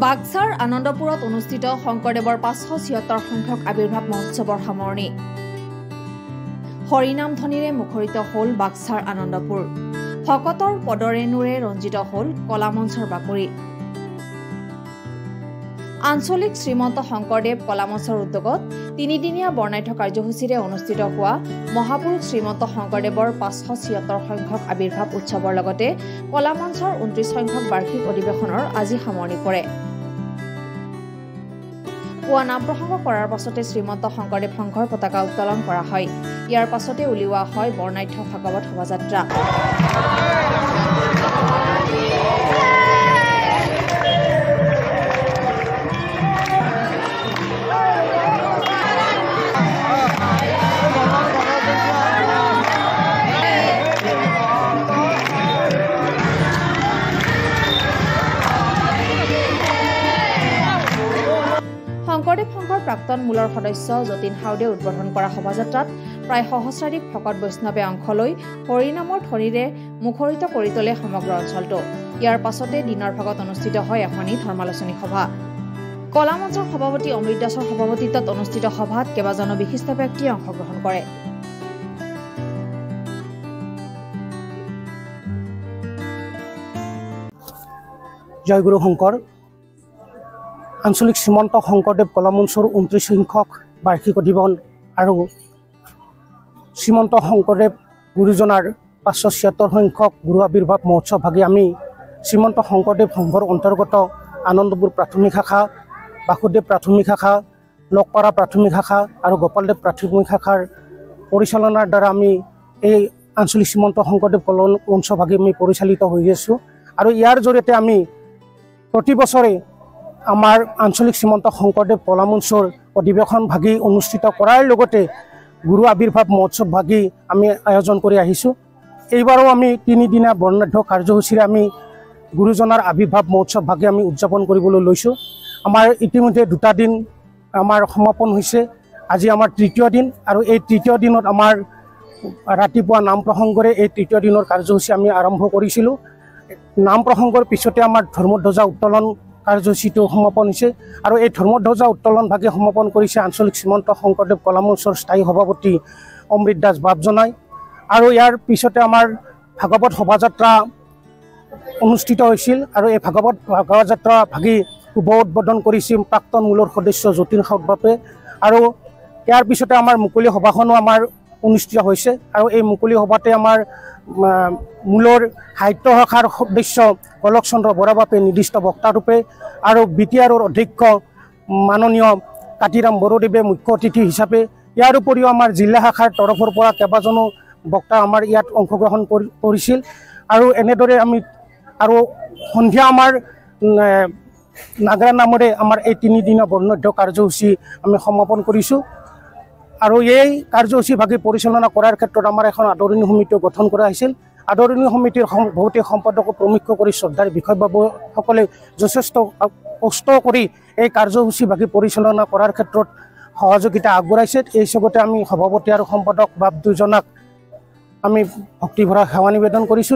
বাক্সাৰ আনন্দপুৰত অনুষ্ঠিত শংকৰদেৱৰ পাঁচশ ছিয়ত্তৰ সংখ্যক আৱিৰ্ভাৱ মহোৎসৱৰ সামৰণি। হৰিনাম ধ্বনিৰে মুখৰিত হ'ল বাক্সাৰ আনন্দপুৰ। ভকতৰ পদৰেণুৰে ৰঞ্জিত হ'ল কলামঞ্চৰ বাকৰি। আঞ্চলিক শ্ৰীমন্ত শংকৰদেৱ কলামঞ্চৰ উদ্যোগত তিনিদিনীয়া বৰ্ণাঢ্য কাৰ্যসূচীৰে অনুষ্ঠিত হোৱা মহাপুৰুষ শ্ৰীমন্ত শংকৰদেৱৰ পাঁচশ ছিয়ত্তৰ সংখ্যক আৱিৰ্ভাৱ উৎসৱৰ লগতে কলামঞ্চৰ ঊনত্ৰিছ সংখ্যক বাৰ্ষিক অধিৱেশনৰ আজি সামৰণি পৰে। পুৱা নাম প্ৰসংগ কৰাৰ পাছতে শ্ৰীমন্ত শংকৰদেৱ সংঘৰ পতাকা উত্তোলন কৰা হয়। ইয়াৰ পাছতে উলিওৱা হয় বৰ্ণাঢ্য ভাগৱত শোভাযাত্ৰা। শংকৰদেৱ সংঘৰ প্ৰাক্তন মূলৰ সদস্য যতীন হাউদে উদ্বোধন কৰা শোভাযাত্ৰাত প্ৰায় সহস্ৰাধিক ভকত বৈষ্ণৱে অংশ লৈ হৰিনামৰ ধ্বনিৰে মুখৰিত কৰি তোলে সমগ্ৰ অঞ্চলটো। ইয়াৰ পাছতে দিনৰ ভাগত অনুষ্ঠিত হয় এখনি ধৰ্মালোচনী সভা। কলা মঞ্চৰ সভাপতি অমৃত দাসৰ সভাপতিত্বত অনুষ্ঠিত সভাত কেইবাজনো বিশিষ্ট ব্যক্তিয়ে অংশগ্ৰহণ কৰে। জয়গুৰু শংকৰ আঞ্চলিক শ্ৰীমন্ত শংকৰদেৱ কলামঞ্চৰ ঊনত্ৰিছ সংখ্যক বাৰ্ষিক অধিৱেশন আৰু শ্ৰীমন্ত শংকৰদেৱ গুৰুজনাৰ পাঁচশ ছিয়ত্তৰ সংখ্যক গুৰু আৱিৰ্ভাৱ মহোৎসৱ ভাগি আমি শ্ৰীমন্ত শংকৰদেৱ সংঘৰ অন্তৰ্গত আনন্দপুৰ প্ৰাথমিক শাখা বাসুদেৱ প্ৰাথমিক শাখা লকপাৰা প্ৰাথমিক শাখা আৰু গোপালদেৱ প্ৰাথমিক শাখাৰ পৰিচালনাৰ দ্বাৰা আমি এই আঞ্চলিক শ্ৰীমন্ত শংকৰদেৱ কলন মঞ্চ ভাগি আমি পৰিচালিত হৈ আছোঁ। আৰু ইয়াৰ জৰিয়তে আমি প্ৰতি বছৰে আমাৰ আঞ্চলিক শ্ৰীমন্ত শংকৰদেৱ কলামঞ্চৰ অধিৱেশন ভাগি অনুষ্ঠিত কৰাৰ লগতে গুৰু আৱিৰ্ভাৱ মহোৎসৱ ভাগি আমি আয়োজন কৰি আহিছোঁ। এইবাৰো আমি তিনিদিনীয়া বৰ্ণাঢ্য কাৰ্যসূচীৰে আমি গুৰুজনাৰ আৱিৰ্ভাৱ মহোৎসৱ ভাগি আমি উদযাপন লৈছোঁ। আমাৰ ইতিমধ্যে দুটা দিন আমাৰ সমাপন হৈছে। আজি আমাৰ তৃতীয় দিন আৰু এই তৃতীয় দিনত আমাৰ ৰাতিপুৱা নাম প্ৰসংগৰে এই তৃতীয় দিনৰ কাৰ্যসূচী আমি আৰম্ভ কৰিছিলোঁ। নাম প্ৰসংগৰ পিছতে আমাৰ ধৰ্মধ্বজা উত্তোলন কাৰ্যসূচীটো সমাপন হৈছে আৰু এই ধৰ্মধ্বজা উত্তোলন ভাগে সমাপন কৰিছে আঞ্চলিক শ্ৰীমন্ত শংকৰদেৱ কলামঞ্চৰ স্থায়ী সভাপতি অমৃত দাস বাপজনাই আৰু ইয়াৰ পিছতে আমাৰ ভাগৱত শোভাযাত্ৰা অনুষ্ঠিত হৈছিল আৰু এই ভাগৱত ভাগৱত যাত্ৰা ভাগি শুভ উদ্বোধন কৰিছিল প্ৰাক্তন মূলৰ সদস্য যতীন সাউদ বাপে। আৰু ইয়াৰ পিছতে আমাৰ মুকলি সভাখনো আমাৰ অনুষ্ঠিত হৈছে আৰু এই মুকলি সভাতে আমাৰ মূলৰ সাহিত্য শাখাৰ সদস্য কলক চন্দ্ৰ বৰা বাপে নিৰ্দিষ্ট বক্তাৰূপে আৰু বি টি আৰৰ অধ্যক্ষ মাননীয় কাতিৰাম বড়োদেৱে মুখ্য অতিথি হিচাপে ইয়াৰ উপৰিও আমাৰ জিলা শাখাৰ তৰফৰ পৰা কেইবাজনো বক্তা আমাৰ ইয়াত অংশগ্ৰহণ কৰি কৰিছিল। আৰু এনেদৰে আমি আৰু সন্ধিয়া আমাৰ নাগৰা নামেৰে আমাৰ এই তিনিদিনীয়া বৰ্ণাঢ্য কাৰ্যসূচী আমি সমাপন কৰিছোঁ। আৰু এই কাৰ্যসূচী ভাগি পৰিচালনা কৰাৰ ক্ষেত্ৰত আমাৰ এখন আদৰণি সমিতিও গঠন কৰা হৈছিল। আদৰণি সমিতিৰ ভৌতিক সম্পাদকো প্ৰমুখ্য কৰি শ্ৰদ্ধাৰ বিষয়বাবুসকলে যথেষ্ট কষ্ট কৰি এই কাৰ্যসূচী ভাগি পৰিচালনা কৰাৰ ক্ষেত্ৰত সহযোগিতা আগবঢ়াইছে। এই চবতে আমি সভাপতি আৰু সম্পাদক বাপ দুজনাক আমি ভক্তিভৰা সেৱা নিবেদন কৰিছোঁ।